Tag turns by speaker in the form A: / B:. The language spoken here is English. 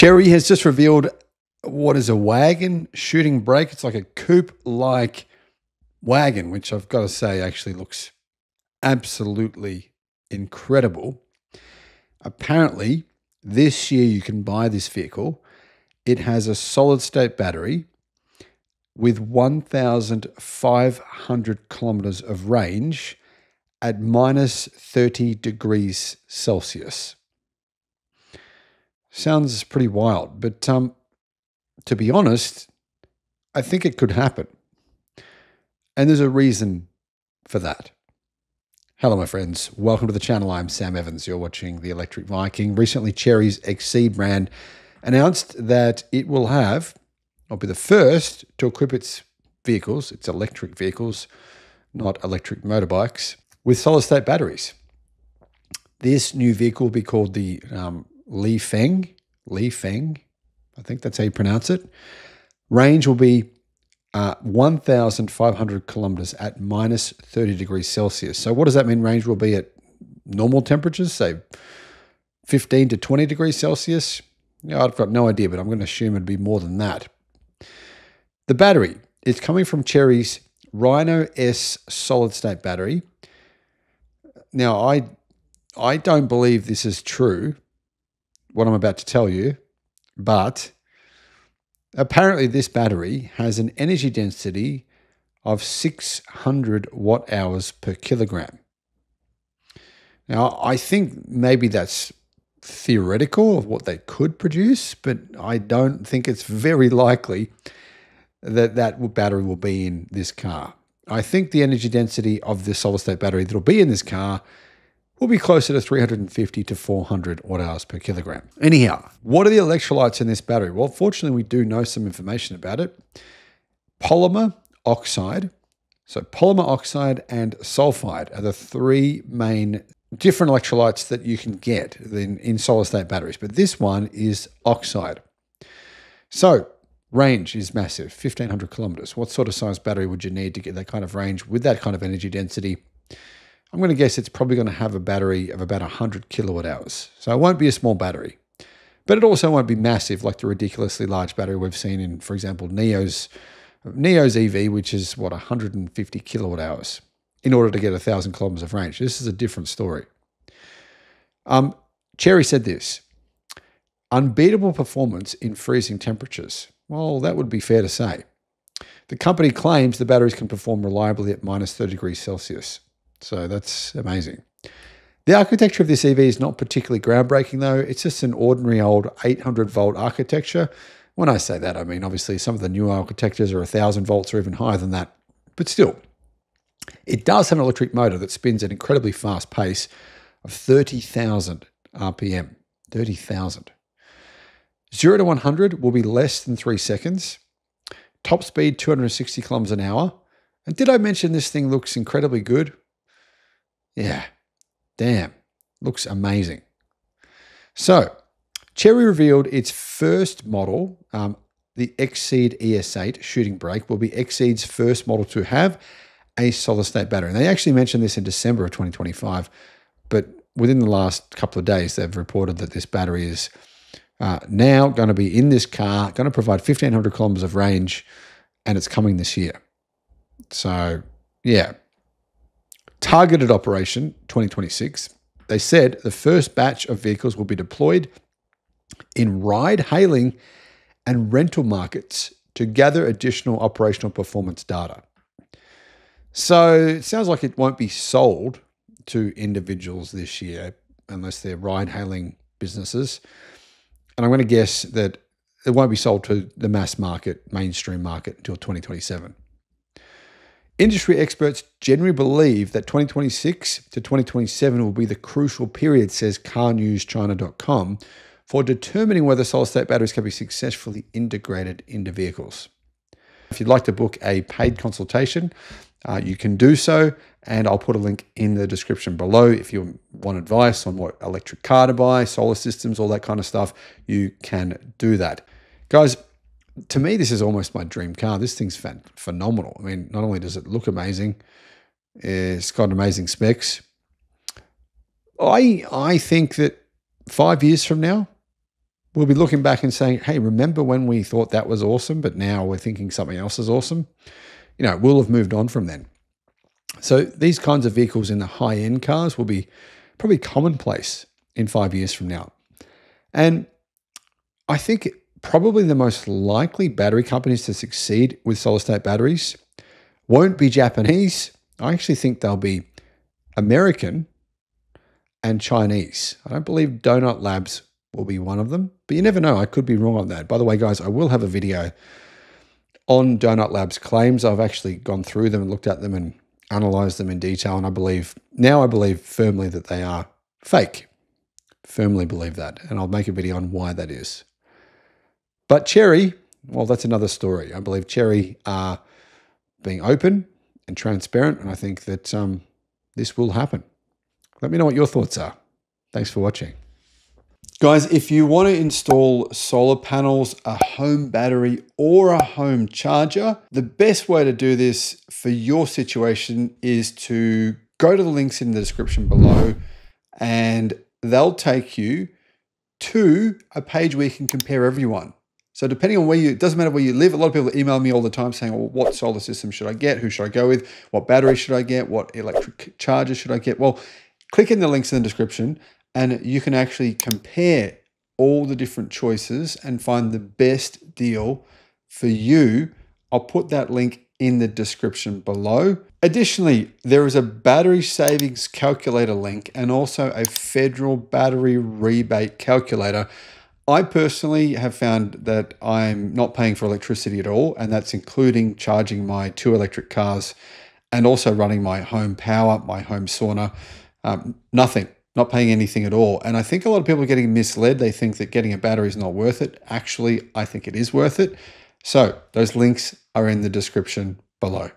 A: Chery has just revealed what is a wagon shooting brake. It's like a coupe like wagon, which I've got to say actually looks absolutely incredible. Apparently, this year you can buy this vehicle. It has a solid state battery with 1,500 kilometers of range at minus 30 degrees Celsius. Sounds pretty wild, but um, to be honest, I think it could happen. And there's a reason for that. Hello, my friends. Welcome to the channel. I'm Sam Evans. You're watching The Electric Viking. Recently, Chery's Exeed brand announced that it will have, or be the first to equip its vehicles, its electric vehicles, not electric motorbikes, with solid state batteries. This new vehicle will be called the um, Li Feng. Li Feng, I think that's how you pronounce it. Range will be uh, 1,500 kilometers at minus 30 degrees Celsius. So, what does that mean? Range will be at normal temperatures, say 15 to 20 degrees Celsius. Yeah, I've got no idea, but I'm going to assume it'd be more than that. The battery is coming from Chery's Rhino S solid state battery. Now, I I don't believe this is true, what I'm about to tell you, but apparently this battery has an energy density of 600 watt hours per kilogram. Now, I think maybe that's theoretical of what they could produce, but I don't think it's very likely that that battery will be in this car. I think the energy density of the solid state battery that'll be in this car will be closer to 350 to 400 watt hours per kilogram. Anyhow, what are the electrolytes in this battery? Well, fortunately, we do know some information about it. Polymer oxide, so polymer oxide and sulfide are the three main different electrolytes that you can get in, in solid state batteries, but this one is oxide. So, range is massive 1500 kilometers. What sort of size battery would you need to get that kind of range with that kind of energy density? I'm going to guess it's probably going to have a battery of about 100 kilowatt hours. So it won't be a small battery. But it also won't be massive like the ridiculously large battery we've seen in, for example, Neo's, NIO's EV, which is what, 150 kilowatt hours in order to get a 1,000 kilometers of range. This is a different story. Um, Chery said this unbeatable performance in freezing temperatures. Well, that would be fair to say. The company claims the batteries can perform reliably at minus 30 degrees Celsius. So that's amazing. The architecture of this EV is not particularly groundbreaking, though. It's just an ordinary old 800 volt architecture. When I say that, I mean obviously some of the newer architectures are 1000 volts or even higher than that. But still, it does have an electric motor that spins at an incredibly fast pace of 30,000 RPM. 30,000. 0 to 100 will be less than three seconds. Top speed 260 kilometers an hour. And did I mention this thing looks incredibly good? Yeah, damn, looks amazing. So, Chery revealed its first model, um, the Exeed ES8 shooting brake, will be Exeed's first model to have a solid state battery. And they actually mentioned this in December of 2025, but within the last couple of days, they've reported that this battery is uh, now going to be in this car, going to provide 1500 kilometers of range, and it's coming this year. So, yeah, targeted operation 2026. They said the first batch of vehicles will be deployed in ride hailing and rental markets to gather additional operational performance data. So it sounds like it won't be sold to individuals this year unless they're ride hailing businesses. And I'm going to guess that it won't be sold to the mass market, mainstream market until 2027. Industry experts generally believe that 2026 to 2027 will be the crucial period, says carnewschina.com, for determining whether solid state batteries can be successfully integrated into vehicles. If you'd like to book a paid consultation, uh, you can do so, and I'll put a link in the description below. If you want advice on what electric car to buy, solar systems, all that kind of stuff, you can do that. Guys, to me, this is almost my dream car. This thing's phenomenal. I mean, not only does it look amazing, it's got amazing specs. I I think that five years from now, we'll be looking back and saying, hey, remember when we thought that was awesome, but now we're thinking something else is awesome? You know, we'll have moved on from then. So these kinds of vehicles in the high end cars will be probably commonplace in five years from now. And I think probably the most likely battery companies to succeed with solid state batteries won't be Japanese. I actually think they'll be American and Chinese. I don't believe Donut Labs will be one of them, but you never know. I could be wrong on that. By the way, guys, I will have a video on Donut Labs claims. I've actually gone through them and looked at them and analyzed them in detail. And I believe, now I believe firmly that they are fake. Firmly believe that. And I'll make a video on why that is. But Chery, well, that's another story. I believe Chery are being open and transparent. And I think that um, this will happen. Let me know what your thoughts are. Thanks for watching. Guys, if you want to install solar panels, a home battery, or a home charger, the best way to do this for your situation is to go to the links in the description below and they'll take you to a page where you can compare everyone. So depending on where you, it doesn't matter where you live. A lot of people email me all the time saying, well, what solar system should I get? Who should I go with? What battery should I get? What electric charger should I get? Well, click in the links in the description and you can actually compare all the different choices and find the best deal for you. I'll put that link in the description below. Additionally, there is a battery savings calculator link and also a federal battery rebate calculator. I personally have found that I'm not paying for electricity at all, and that's including charging my two electric cars and also running my home power, my home sauna. Um, nothing not paying anything at all. And I think a lot of people are getting misled. They think that getting a battery is not worth it. Actually, I think it is worth it. So those links are in the description below.